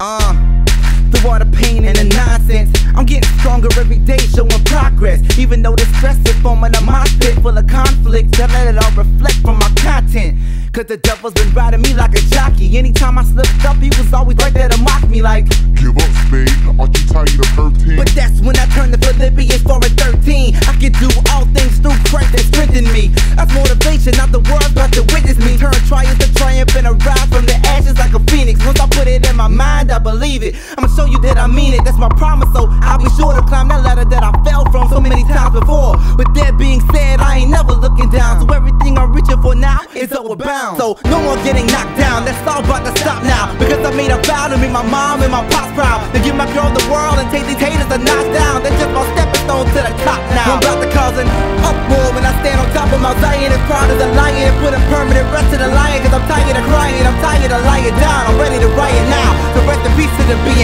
Through all the pain and the nonsense, I'm getting stronger every day, showing progress. Even though the stress is forming a mind pit full of conflicts, I let it all reflect from my content. Cause the devil's been riding me like a jockey. Anytime I slipped up, he was always right there to mock me, like, Give up, spade, aren't you tired of hurting? But that's when I turned to Philippians 4 and 13. I can do all things through Christ that strengthen me. That's motivation. Believe it. I'ma show you that I mean it. That's my promise, so I'll be sure to climb that ladder that I fell from so many times before. With that being said, I ain't never looking down. So everything I'm reaching for now is upward bound. So no more getting knocked down. That's all about to stop now. Because I made a vow to make my mom and my pops proud. To give my girl the world and take these haters a notch down. They're just my stepping stones to the top now. The lion. Cause I'm tired of crying, I'm tired of lying down. I'm ready to riot now. So rest in peace to the. Loud.